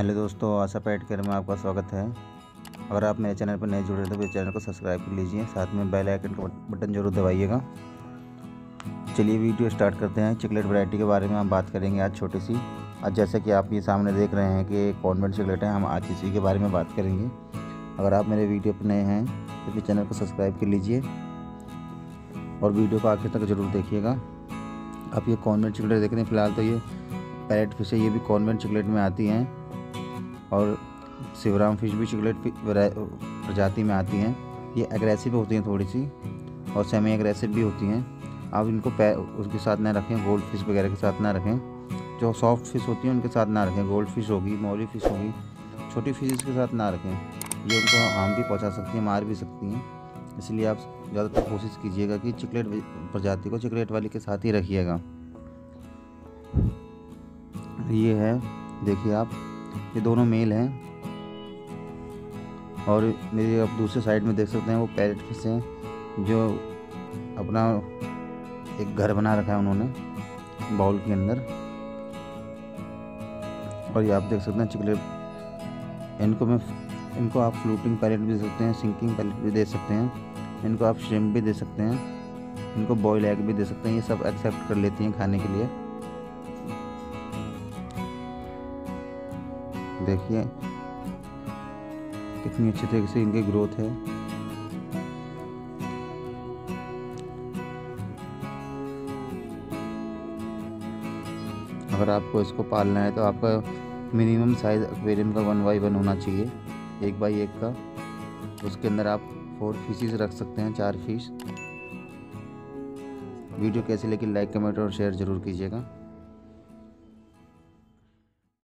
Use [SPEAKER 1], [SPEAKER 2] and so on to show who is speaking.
[SPEAKER 1] Hello दोस्तों, आशा PAT care में आपका स्वागत है। अगर आप मेरे चैनल पर नए जुड़े तो मेरे चैनल को सब्सक्राइब कर लीजिए। साथ में बेल आइकन का बटन ज़रूर दबाइएगा। चलिए वीडियो स्टार्ट करते हैं। चिकलेट वैरायटी के बारे में हम बात करेंगे आज छोटी सी। आज जैसे कि आप ये सामने देख रहे हैं कि कॉन्वेंट चॉकलेट है, हम आज इसी के बारे में बात करेंगे। अगर आप मेरे वीडियो पर नए हैं तो मेरे चैनल को सब्सक्राइब कर लीजिए। और वीडियो को आखिर तक ज़रूर देखिएगा। आप ये कॉन्वेंट चॉकलेट देख रहे हैं, फ़िलहाल तो ये पैरेट फ़िश है, ये भी कॉन्वेंट चॉकलेट में आती हैं। और शिवराम फ़िश भी चॉकलेट प्रजाति में आती हैं। ये एग्रेसिव होती हैं थोड़ी सी और सेमी एग्रेसिव भी होती हैं। आप इनको पै उसके साथ ना रखें गोल्ड फ़िश वगैरह के साथ ना रखें। जो सॉफ्ट फ़िश होती हैं, उनके साथ ना रखें। गोल्ड फ़िश होगी मोली फ़िश होगी, छोटी फ़िश के साथ ना रखें। ये उनको हार्म भी पहुँचा सकती हैं, मार भी सकती हैं। इसलिए आप ज़्यादातर कोशिश कीजिएगा कि चिकलेट प्रजाति को चिकलेट वाली के साथ ही रखिएगा। ये है, देखिए आप ये दोनों मेल हैं। और मेरी आप दूसरे साइड में देख सकते हैं, वो पैरेट फ़िश हैं जो अपना एक घर बना रखा है उन्होंने बाउल के अंदर। और ये आप देख सकते हैं, चिकले, इनको मैं, इनको आप फ्लूटिंग पैलेट भी दे सकते हैं सिंकिंग पैलेट भी दे सकते हैं। इनको आप श्रिम भी दे सकते हैं, इनको बॉयल एग भी दे सकते हैं, ये सब एक्सेप्ट कर लेती हैं खाने के लिए। देखिए, कितनी अच्छी तरीके से इनकी ग्रोथ है। अगर आपको इसको पालना है तो आपका मिनिमम साइज़ एक्वेरियम का वन बाई वन होना चाहिए, एक बाई एक का। उसके अंदर आप फोर फिशेस रख सकते हैं, चार फ़िश वीडियो कैसे लेकिन लाइक कमेंट और शेयर ज़रूर कीजिएगा।